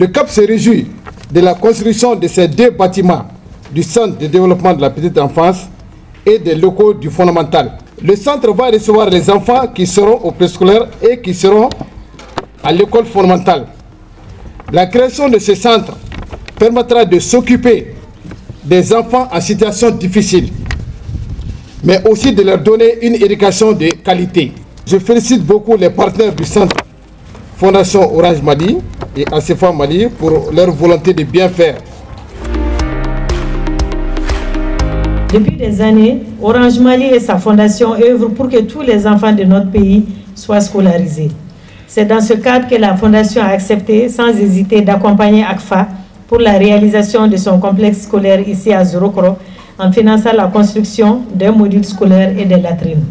Le CAP se réjouit de la construction de ces deux bâtiments du Centre de développement de la petite enfance et des locaux du fondamental. Le centre va recevoir les enfants qui seront au préscolaire et qui seront à l'école fondamentale. La création de ce centre permettra de s'occuper des enfants en situation difficile, mais aussi de leur donner une éducation de qualité. Je félicite beaucoup les partenaires du centre Fondation Orange Mali et ACFA Mali pour leur volonté de bien faire. Depuis des années, Orange Mali et sa fondation œuvrent pour que tous les enfants de notre pays soient scolarisés. C'est dans ce cadre que la fondation a accepté sans hésiter d'accompagner ACFA pour la réalisation de son complexe scolaire ici à Zorokro en finançant la construction d'un module scolaire et des latrines.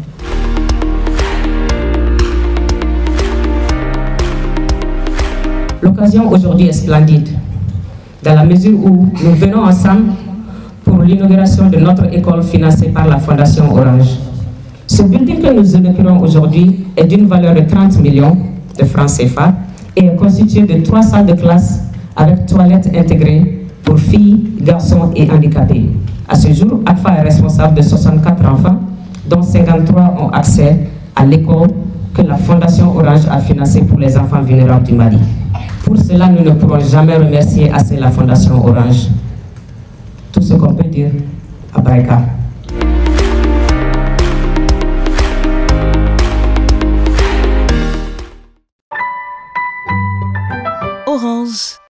L'occasion aujourd'hui est splendide, dans la mesure où nous venons ensemble pour l'inauguration de notre école financée par la Fondation Orange. Ce building que nous inaugurons aujourd'hui est d'une valeur de 30 millions de francs CFA et est constitué de trois salles de classe avec toilettes intégrées pour filles, garçons et handicapés. À ce jour, ACFA est responsable de 64 enfants, dont 53 ont accès à l'école que la Fondation Orange a financée pour les enfants vulnérables du Mali. Pour cela, nous ne pourrons jamais remercier assez la Fondation Orange. Tout ce qu'on peut dire à Baïka. Orange.